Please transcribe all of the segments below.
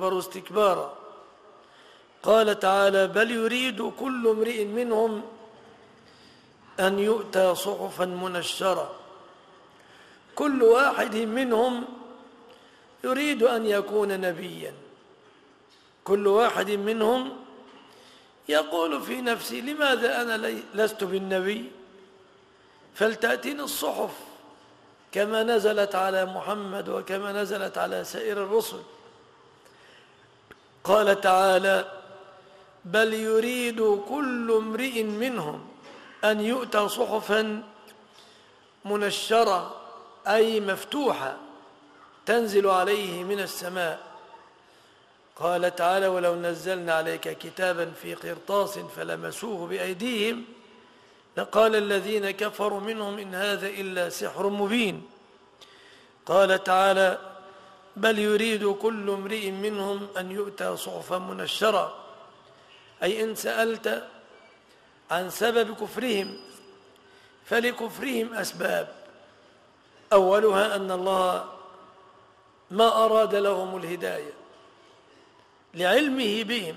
أكبر استكبارا. قال تعالى بل يريد كل امرئ منهم أن يؤتى صحفا منشرة. كل واحد منهم يريد أن يكون نبيا. كل واحد منهم يقول في نفسي لماذا أنا لست بالنبي؟ فلتأتيني الصحف كما نزلت على محمد وكما نزلت على سائر الرسل. قال تعالى بل يريد كل امرئ منهم أن يؤتى صحفا منشرة أي مفتوحة تنزل عليه من السماء. قال تعالى ولو نزلنا عليك كتابا في قرطاس فلمسوه بأيديهم لقال الذين كفروا منهم إن هذا إلا سحر مبين. قال تعالى بل يريد كل امرئ منهم أن يؤتى صحفا منشرة. أي إن سألت عن سبب كفرهم فلكفرهم أسباب. أولها أن الله ما أراد لهم الهداية لعلمه بهم.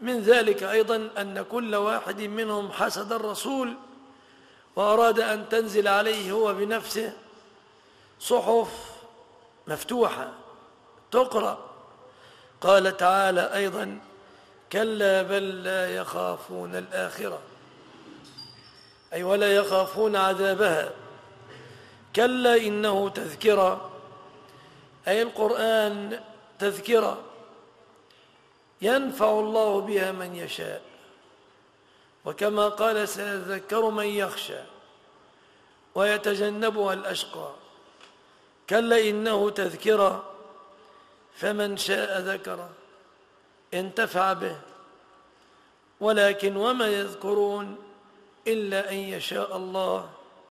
من ذلك أيضا أن كل واحد منهم حسد الرسول وأراد أن تنزل عليه هو بنفسه صحف مفتوحة تقرأ. قال تعالى أيضا كلا بل لا يخافون الآخرة. أي ولا يخافون عذابها. كلا إنه تذكرة. أي القرآن تذكرة. ينفع الله بها من يشاء. وكما قال سيذكر من يخشى. ويتجنبها الأشقى. كلا إنه تذكرة فمن شاء ذكره انتفع به. ولكن وما يذكرون إلا أن يشاء الله.